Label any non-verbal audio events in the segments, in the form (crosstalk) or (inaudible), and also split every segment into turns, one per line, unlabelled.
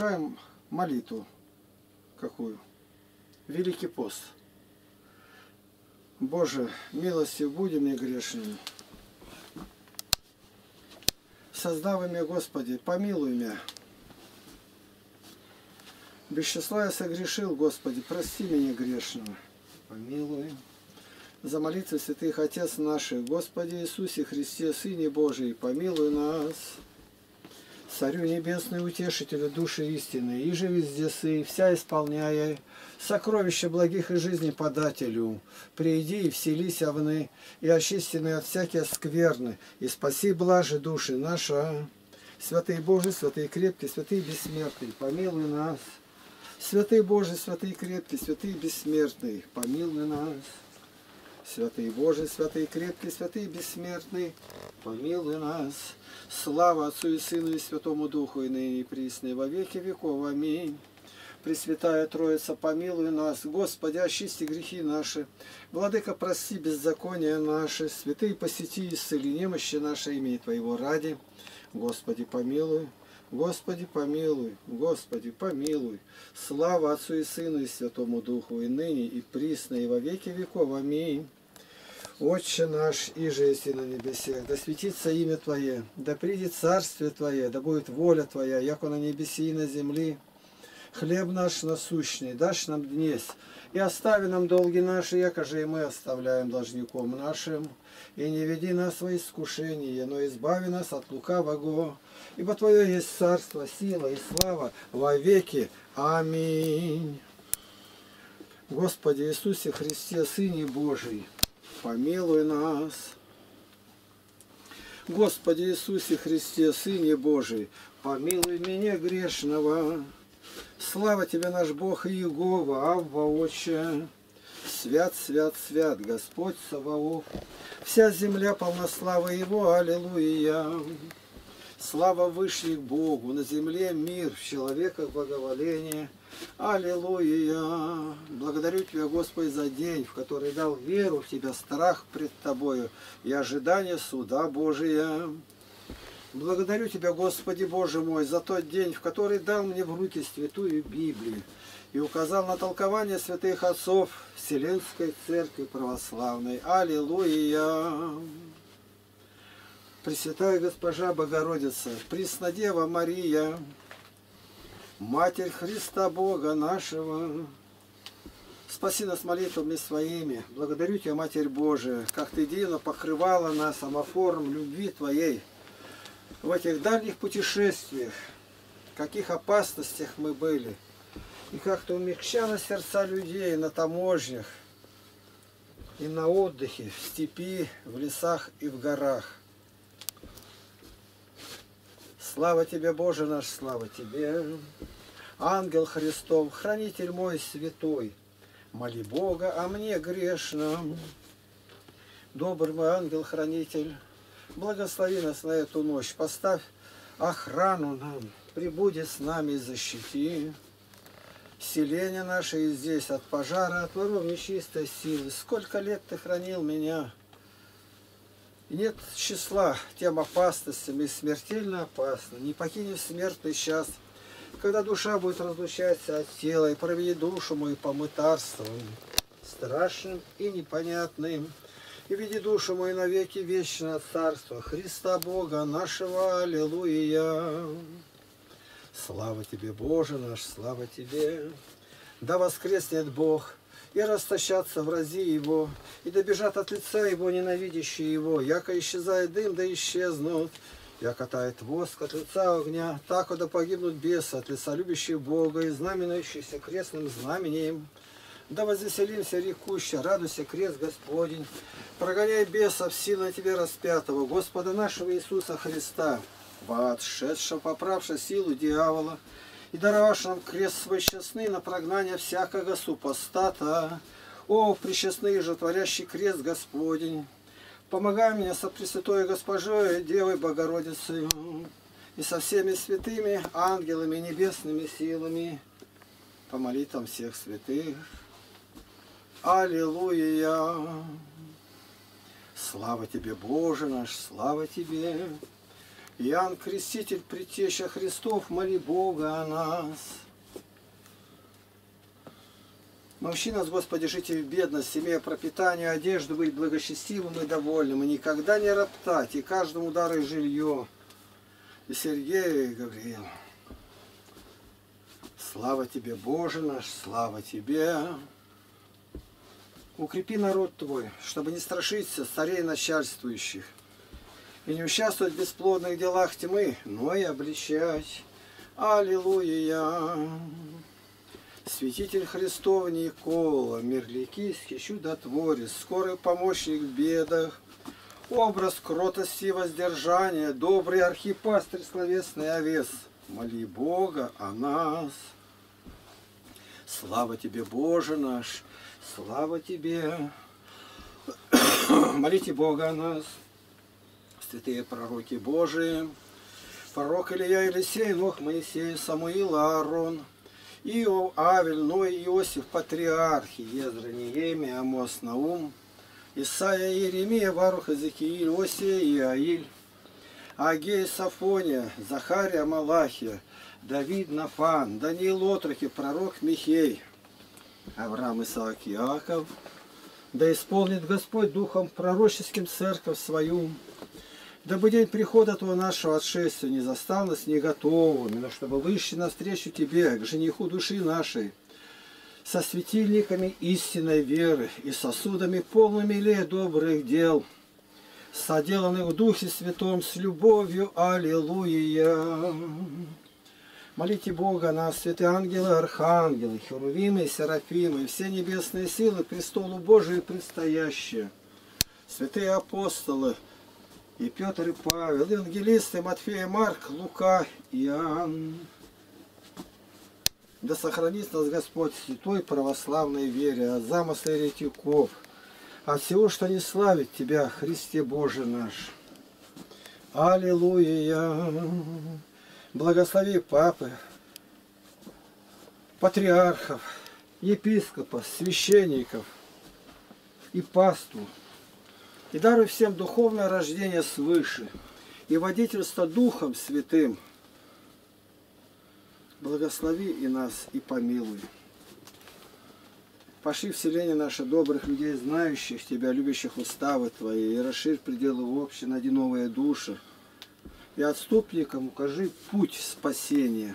совершаем молитву. Какую? Великий пост. Боже, милости будем мне грешными. Создав меня, Господи, помилуй меня. Без числа я согрешил, Господи, прости меня грешного. Помилуй. За молитвы святых Отец наших, Господи Иисусе Христе, Сыне Божий, помилуй нас. Царю Небесный, Утешителю души истины, и же везде сы, вся исполняя, сокровища благих и жизни подателю, приди и вселись овны, и очистены от всякие скверны, и спаси блажи души наша. Святый Божий, святый крепкий, святый бессмертный, помилуй нас. Святый Божий, святый крепкий, святый бессмертный, помилуй нас. Святый Божий, святый крепкий, святый бессмертный, помилуй нас. Слава Отцу и Сыну и Святому Духу, и ныне и присно, во веки веков. Аминь. Пресвятая Троица, помилуй нас. Господи, очисти грехи наши. Владыка, прости беззакония наши. Святые, посети и исцели немощи наши имени Твоего ради. Господи, помилуй. Господи, помилуй, Господи, помилуй. Слава Отцу и Сыну и Святому Духу, и ныне, и присно, и во веки веков. Аминь. Отче наш, и есть на небесе, да светится имя Твое, да придет царствие Твое, да будет воля Твоя, яко на небеси и на земли. Хлеб наш насущный, дашь нам днесь, и остави нам долги наши, яко же и мы оставляем должником нашим. И не веди нас во искушение, но избави нас от лукавого, ибо Твое есть царство, сила и слава во веки. Аминь. Господи Иисусе Христе, Сыне Божий, помилуй нас. Господи Иисусе Христе, Сыне Божий, помилуй меня грешного. Слава Тебе, наш Бог и Иегова, Авва Отче. Свят, свят, свят, Господь Саваоф. Вся земля полна славы Его, Аллилуйя. Слава Вышних Богу, на земле мир, в человеках благоволение. Аллилуйя! Благодарю Тебя, Господи, за день, в который дал веру в Тебя, страх пред Тобою и ожидание суда Божия. Благодарю Тебя, Господи Боже мой, за тот день, в который дал мне в руки святую Библию и указал на толкование святых отцов Вселенской Церкви Православной. Аллилуйя! Пресвятая Госпожа Богородица, Преснодева Мария, Матерь Христа Бога нашего, спаси нас молитвами своими. Благодарю Тебя, Матерь Божия, как Ты дивно покрывала нас амофором любви Твоей в этих дальних путешествиях, в каких опасностях мы были, и как Ты умягчала сердца людей на таможнях, и на отдыхе, в степи, в лесах и в горах. Слава Тебе, Боже наш, слава Тебе. Ангел Христов, хранитель мой святой, моли Бога о мне грешном. Добрый мой ангел-хранитель, благослови нас на эту ночь, поставь охрану нам, прибудет с нами и защити. Селение наше и здесь от пожара, от воров нечистой силы. Сколько лет ты хранил меня, нет числа тем опасностям и смертельно опасно. Не покинем смертный час, когда душа будет разлучаться от тела, и проведи душу мою по мытарствам, страшным и непонятным. И веди душу мою навеки вечно царство Христа Бога нашего. Аллилуйя. Слава Тебе, Боже наш, слава Тебе. Да воскреснет Бог, и растащатся врази его, и добежат от лица его ненавидящие его, яко исчезает дым, да исчезнут, яко тает воск от лица огня, так да погибнут бесы от лица любящих Бога и знаменующихся крестным знамением. Да возвеселимся рекуще, радуйся крест Господень, прогоняй бесов силой Тебе распятого, Господа нашего Иисуса Христа, воотшедшего, поправшего силу дьявола, и даровавши нам крест свой честный на прогнание всякого супостата. О, причестный же, творящий крест Господень, помогай мне со Пресвятой Госпожой, Девой Богородицей, и со всеми святыми ангелами, небесными силами, по молитвам всех святых. Аллилуйя! Слава Тебе, Боже наш, слава Тебе! Иоанн Креститель, Предтеча Христов, моли Бога о нас. Научи нас, Господи, жить в бедности, имея пропитание, одежду, быть благочестивым и довольным, и никогда не роптать, и каждому дарой жилье. И Сергею, и Гавриил. Слава Тебе, Боже наш, слава Тебе. Укрепи народ Твой, чтобы не страшиться царей начальствующих, и не участвовать в бесплодных делах тьмы, но и обличать. Аллилуйя! Святитель Христов Никола, Мирликийский чудотворец, скорый помощник в бедах, образ кротости и воздержания, добрый архипастырь словесный овес, моли Бога о нас. Слава Тебе, Боже наш, слава Тебе. (coughs) Молите Бога о нас, святые пророки Божии, пророк Илья Елисей, Нох Моисей, Самуил, Аарон, Иов, Авель, Ной, Иосиф, Патриархи, Ездра, Неемия, Амос, Наум, Исаия, Иеремия, Варух, Иезекииль, Осия, Иаиль, Агей, Сафония, Захария, Малахия, Давид, Нафан, Даниил, Отрохи, пророк Михей, Авраам, Исаак, Иаков, да исполнит Господь Духом пророческим церковь свою, дабы день прихода Твоего нашего отшествия не застал нас не готовыми, но чтобы вышли навстречу Тебе, к жениху души нашей, со светильниками истинной веры и сосудами полными ли добрых дел, соделанных в Духе Святом с любовью. Аллилуйя! Молите Бога нас, святые ангелы, архангелы, херувимы, серафимы, все небесные силы престолу Божию предстоящие, святые апостолы, и Петр, и Павел, и евангелисты Матфея, Марк, Лука, Иоанн. Да сохранит нас Господь святой православной вере от замысла еретиков, от всего, что не славит Тебя, Христе Боже наш. Аллилуйя! Благослови Папы, патриархов, епископов, священников и пасту, и даруй всем духовное рождение свыше и водительство Духом Святым. Благослови и нас, и помилуй. Пошли в селение наше добрых людей, знающих Тебя, любящих уставы Твои, и расширь пределы общей, найди новые души. И отступникам укажи путь спасения.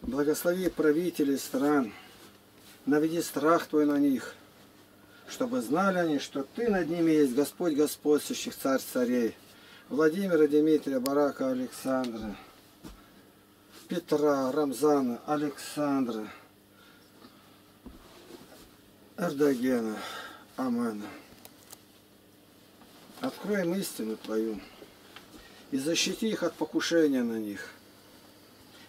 Благослови правителей стран, наведи страх Твой на них – чтобы знали они, что Ты над ними есть Господь господствующих, Царь царей, Владимира, Дмитрия, Барака, Александра, Петра, Рамзана, Александра, Эрдогена, Амана. Открой им истину Твою и защити их от покушения на них.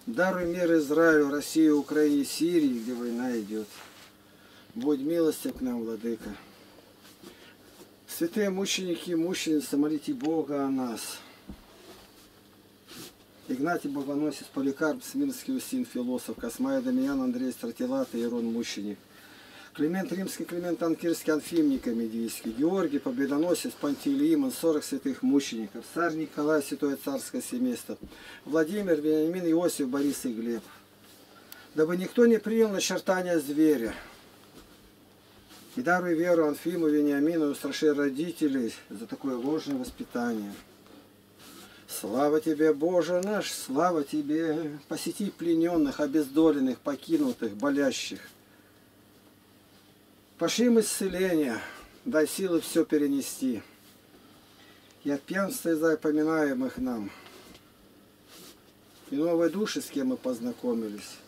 Даруй мир Израилю, России, Украине, Сирии, где война идет. Будь милостив к нам, Владыка. Святые мученики и мученицы, молите Бога о нас. Игнатий Богоносец, Поликарп, Смирнский Устин, философ, Космая Дамиян, Андрей Стратилат Ирон Мученик. Климент Римский, Климент Анкирский, Анфим Никомедийский, Георгий Победоносец, Пантелей Иман, 40 святых мучеников, царь Николай, святое царское семейство, Владимир, Вениамин, Иосиф, Борис и Глеб. Дабы никто не принял начертания зверя, и даруй веру Анфиму, Вениамину, устраши родителей за такое ложное воспитание. Слава Тебе, Боже наш, слава Тебе! Посети плененных, обездоленных, покинутых, болящих. Пошли им исцеление, дай силы все перенести. И от пьянства и запоминаемых нам. И новые души, с кем мы познакомились.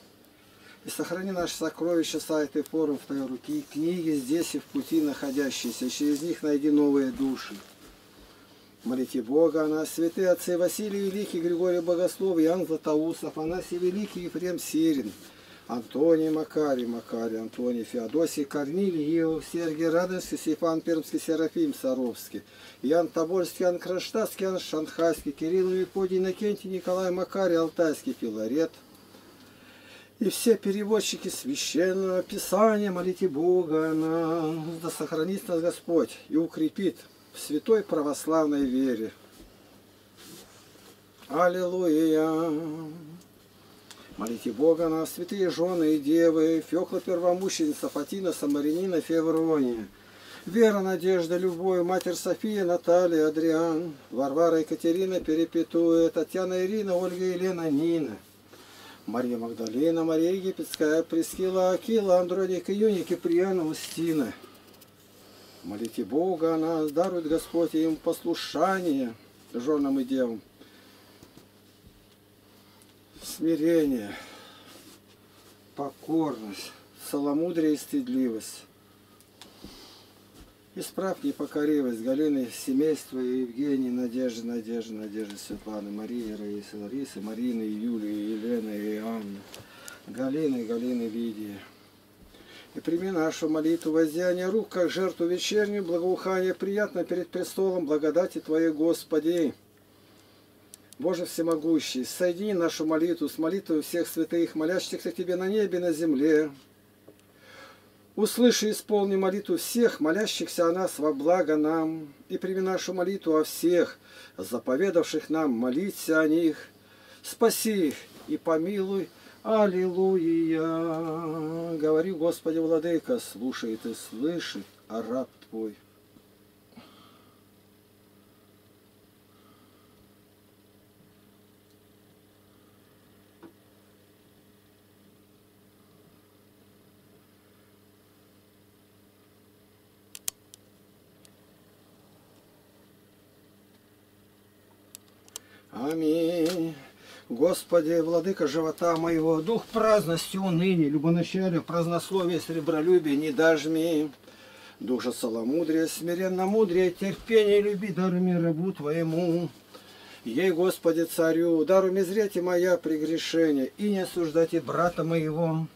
И сохрани наши сокровища, сайт и форум в твоей руке, книги здесь и в пути находящиеся, через них найди новые души. Молите Бога о нас, святые отцы Василий Великий, Григорий Богослов, Иоанн Златоуст, Афанасий Великий, Ефрем Сирин, Антоний Макарий, Макарий, Антоний Феодосий, Корнилий, Иов, Сергий Радовский, Стефан Пермский, Серафим Саровский, Ян Тобольский, Ян Кронштадтский, Ян Шанхайский, Кирилл Мефодий, Иннокентий, Николай Макарий, Алтайский, Филарет, и все переводчики священного писания, молите Бога, на... да сохранит нас Господь и укрепит в святой православной вере. Аллилуйя. Молите Бога на святые жены и девы, Феокла первомученица, Фатина, Самаринина, Феврония, Вера, Надежда, Любовь, Матерь София, Наталья, Адриан, Варвара, Екатерина, Перепетуя, Татьяна, Ирина, Ольга, Елена, Нина, Мария Магдалина, Мария Египетская, Прескила, Акила, Андроника, Юни, Киприана, Устина. Молите Бога о нас, дарует Господь им послушание женам и девам смирение, покорность, целомудрие и стыдливость. Исправь непокоривость Галины, семейства Евгении, Надежды, Надежды, Надежды, Светланы, Марии, Раисы, Ларисы, Марины, Юлии, Елены и Анны, Галины, Галины, Лидии. И прими нашу молитву воздеяния рук, как жертву вечернюю, благоухание приятно перед престолом благодати Твоей, Господи. Боже всемогущий, соедини нашу молитву с молитвой всех святых, молящихся Тебе на небе и на земле. Услыши и исполни молитву всех, молящихся о нас во благо нам, и прими нашу молитву о всех, заповедавших нам молиться о них. Спаси их и помилуй. Аллилуйя. Говори, Господи, Владыка, слушает и слышит, а раб Твой. Аминь. Господи, владыка живота моего, дух праздности, уныния, любоначалия, празднословия, сребролюбия не мне. Душа целомудрия, смиренно мудрее, терпение люби, даруми рабу Твоему. Ей, Господи, царю, дару мезрете моя прегрешение, и не осуждайте брата моего.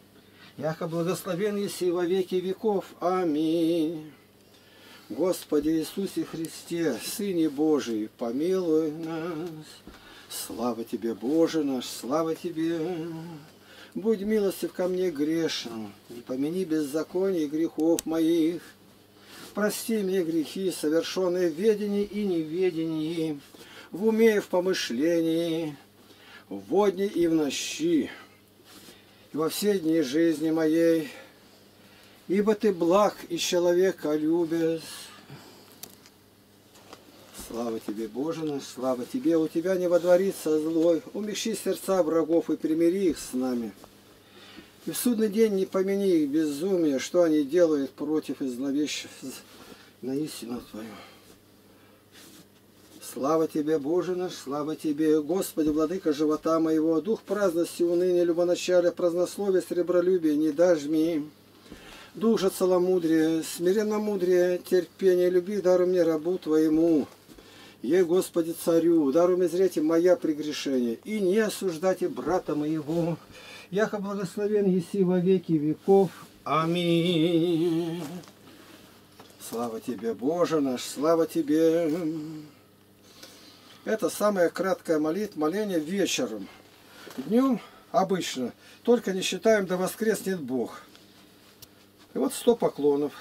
Яко благословен еси во веки веков. Аминь. Господи Иисусе Христе, Сыне Божий, помилуй нас. Слава Тебе, Боже наш, слава Тебе. Будь милостив ко мне грешным, не помяни беззаконий грехов моих. Прости мне грехи, совершенные в ведении и неведении, в уме и в помышлении, в водне и в нощи, и во все дни жизни моей, ибо Ты благ и человека любишь. Слава тебе, Боже наш, слава тебе, у тебя не водворится злой, умещи сердца врагов и примири их с нами. И в судный день не помяни их безумие, что они делают против и зловещих на истину Твою. Слава Тебе, Боже наш, слава Тебе, Господи, Владыка живота моего, Дух праздности, уныния, любоначалия, празднословия, сребролюбия, не мне им. Душа целомудрия, смиренно мудрее, терпение, люби, дару мне рабу Твоему. Ей, Господи, царю, дару мезрете моя прегрешение, и не осуждайте брата моего. Яко благословен еси во веки веков. Аминь. Слава Тебе, Боже наш, слава Тебе. Это самая краткая молитва, моление вечером. Днем обычно, только не считаем, да воскреснет Бог. И вот сто поклонов.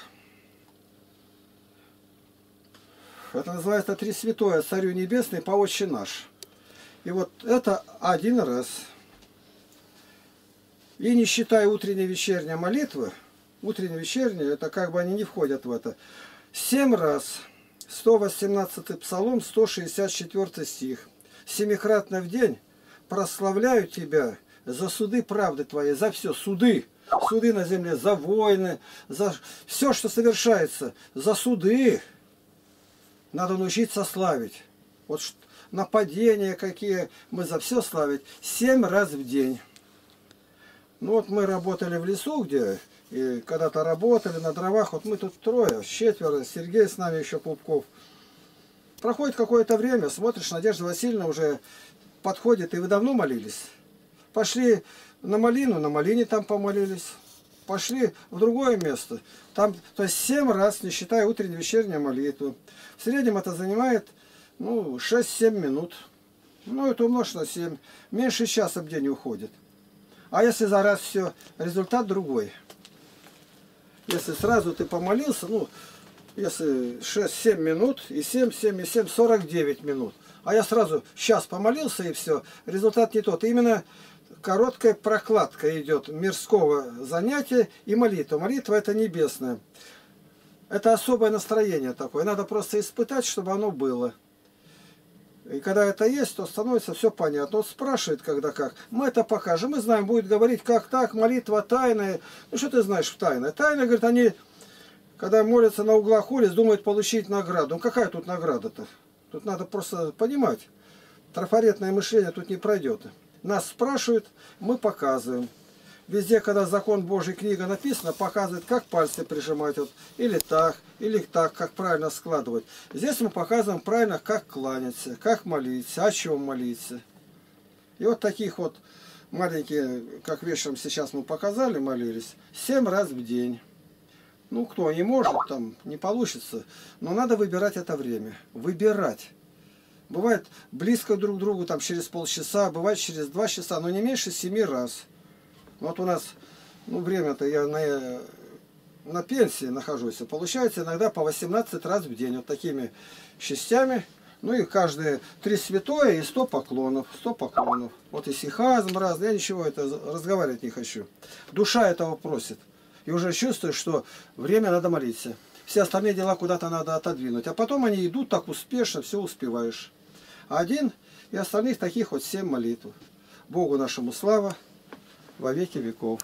Это называется Три Святое, Царю Небесный, по Отче наш. И вот это один раз. И не считая утренней вечерней молитвы, утренняя вечерняя, это как бы они не входят в это. Семь раз. 118 псалом, 164 стих. Семикратно в день прославляю тебя за суды правды твоей, за все, суды, суды на земле, за войны, за все, что совершается, за суды. Надо научиться славить. Вот нападения какие, мы за все славить. Семь раз в день. Ну вот мы работали в лесу, где и когда-то работали на дровах. Вот мы тут трое, четверо, Сергей с нами еще Пупков. Проходит какое-то время, смотришь, Надежда Васильевна уже подходит, и вы давно молились? Пошли на малину, на малине там помолились. Пошли в другое место. Там, то есть семь раз, не считая утренней вечерней молитвы. В среднем это занимает ну, 6-7 минут. Ну, это умножь на 7. Меньше часа в день уходит. А если за раз все, результат другой. Если сразу ты помолился, ну, если 6-7 минут, и 7, 7, и 7, 49 минут. а я сразу сейчас помолился и все. Результат не тот. Именно короткая прокладка идет мирского занятия и молитва. Молитва это небесная. Это особое настроение такое. Надо просто испытать, чтобы оно было. И когда это есть, то становится все понятно. Он спрашивает, когда как. Мы это покажем. Мы знаем, будет говорить, как так, молитва тайная. Ну что ты знаешь в тайной? Тайна, говорит, они, когда молятся на углах улиц, думают получить награду. Ну какая тут награда-то? Тут надо просто понимать. Трафаретное мышление тут не пройдет. Нас спрашивают, мы показываем. Везде, когда закон Божий книга написана, показывает, как пальцы прижимать, вот, или так, или так, как правильно складывать. Здесь мы показываем правильно, как кланяться, как молиться, о чем молиться. И вот таких вот маленькие, как вечером сейчас мы показали, молились, семь раз в день. Ну, кто не может, там не получится, но надо выбирать это время. Выбирать. Бывает близко друг к другу, там через полчаса, бывает через два часа, но не меньше семи раз. Вот у нас, ну, время-то я на, на пенсии нахожусь. Получается иногда по 18 раз в день. Вот такими частями. Ну и каждые три святое и 100 поклонов. 100 поклонов. Вот и сихазм разный. Я ничего это разговаривать не хочу. Душа этого просит. И уже чувствуешь, что время надо молиться. Все остальные дела куда-то надо отодвинуть. А потом они идут так успешно, все успеваешь. Один и остальных таких вот семь молитв. Богу нашему слава во веки веков.